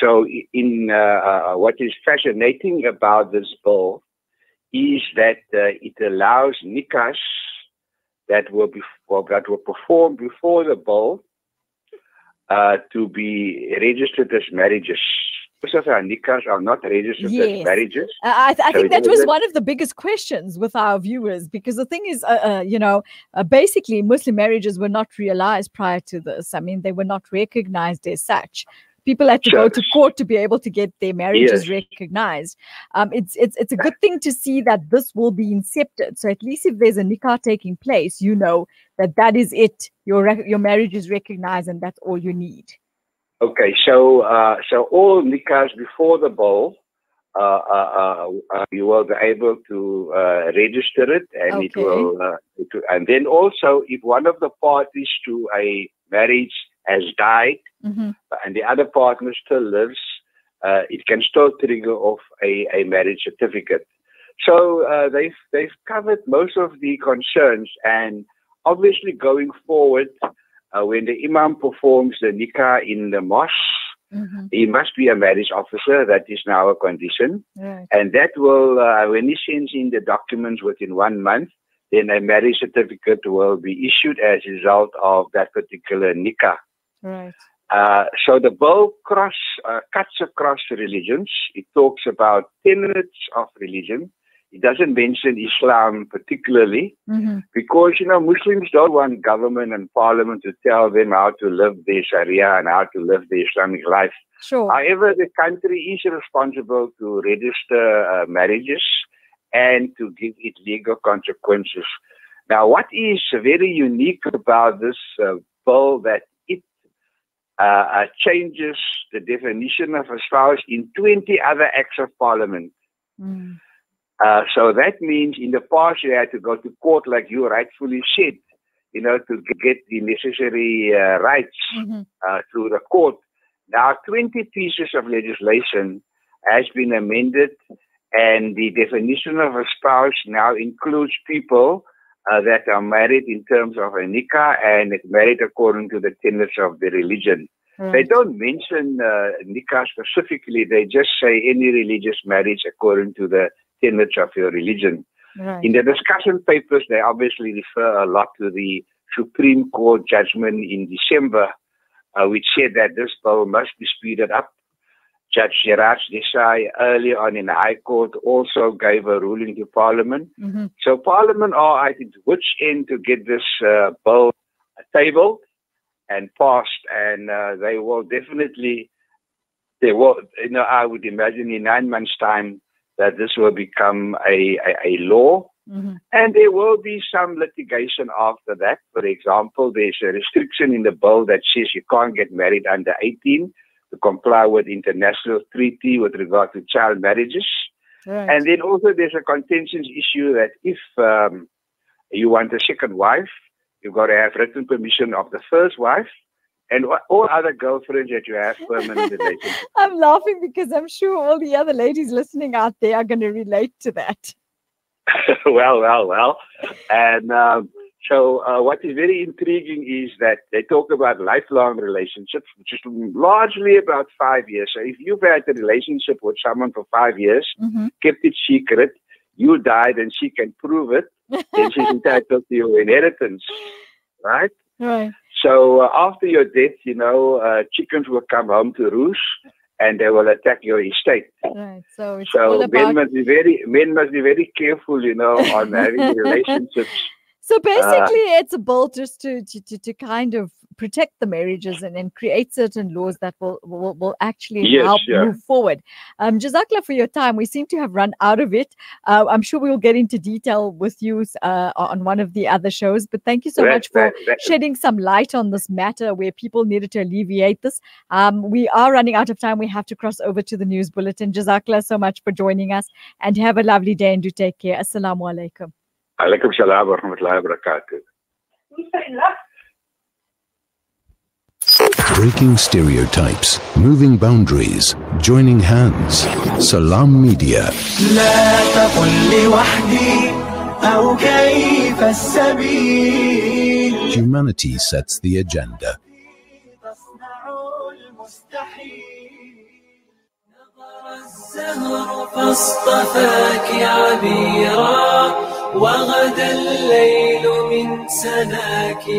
So, in uh, uh, what is fascinating about this bill is that uh, it allows nikahs that were before, that were performed before the bill uh, to be registered as marriages. Most of our nikahs are not registered Yes. as marriages. Uh, I, th- I So think that was one of the biggest questions with our viewers because the thing is, uh, uh, you know, uh, basically Muslim marriages were not realized prior to this. I mean, they were not recognized as such. People had to go to court to be able to get their marriages Yes. recognized. Um, it's it's it's a good thing to see that this will be incepted. So at least if there's a nikah taking place, you know that that is it. Your your marriage is recognized, and that's all you need. Okay, so uh, so all nikahs before the bowl, uh, uh, uh, uh, you will be able to uh, register it, and it will. Uh, it will- and then also, if one of the parties to a marriage has died, Mhm. and the other partner still lives, uh, it can still trigger off a, a marriage certificate. So uh, they've they've covered most of the concerns, and obviously going forward, uh, when the imam performs the nikah in the mosque, Mhm. he must be a marriage officer. That is now a condition, Right. and that will uh, when he sends in the documents within one month, then a marriage certificate will be issued as a result of that particular nikah. Right. Uh, so the bill cross uh, cuts across religions. It talks about tenets of religion. It doesn't mention Islam particularly Mhm. because you know Muslims don't want government and parliament to tell them how to live their Sharia and how to live their Islamic life. Sure. However, the country is responsible to register uh, marriages and to give it legal consequences. Now, what is very unique about this uh, bill that uh, uh, changes the definition of a spouse in 20 other acts of parliament. Mm. Uh, so that means in the past you had to go to court, like you rightfully said, you know, to get the necessary uh, rights Mhm. uh, through the court. Now, 20 pieces of legislation has been amended, and the definition of a spouse now includes people uh, that are married in terms of a nikah and married according to the tenets of the religion. They don't mention uh, nikah specifically. They just say any religious marriage according to the tenets of your religion. Right. In the discussion papers, they obviously refer a lot to the Supreme Court judgment in December, uh, which said that this bill must be speeded up. Judge Siraj Desai earlier on in the High Court also gave a ruling to Parliament. Mhm. So Parliament are at its wit's end to get this uh, bill tabled and passed, and uh, they will definitely, they will, you know, I would imagine in nine months' time that this will become a, a, a law. Mhm. And there will be some litigation after that. For example, there's a restriction in the bill that says you can't get married under 18 to comply with international treaty with regard to child marriages. Right. And then also there's a contentious issue that if um, you want a second wife, you've got to have written permission of the first wife and all other girlfriends that you have permanent relations. I'm laughing because I'm sure all the other ladies listening out there are going to relate to that. well, well, well. And um, so uh, what is very intriguing is that they talk about lifelong relationships, which is largely about five years. So if you've had a relationship with someone for five years, Mhm. kept it secret, you died and she can prove it, then she's entitled to your inheritance, right? Right. So uh, after your death, you know, uh, chickens will come home to roost and they will attack your estate. Right. So So men about. must be very men must be very careful, you know, on having relationships. So basically, it's a bill just to, to, to, to kind of protect the marriages and, and create certain laws that will will, will actually Yes, help yeah. move forward. Um, Jazakallah for your time. We seem to have run out of it. Uh, I'm sure we will get into detail with you uh, on one of the other shows. But thank you so That- much for that- that- shedding some light on this matter where people needed to alleviate this. Um, we are running out of time. We have to cross over to the news bulletin. Jazakallah so much for joining us and have a lovely day and do take care. Assalamu alaikum. Alaikum salam wa rahmatullahi wa barakatuh. Breaking stereotypes, moving boundaries, joining hands. Salam Media. لا تقل لوحدي أو كيف السبيل Humanity sets the agenda. تصنع المستحيل الدهر فاصطفاك عبيرا وغدا الليل من سناك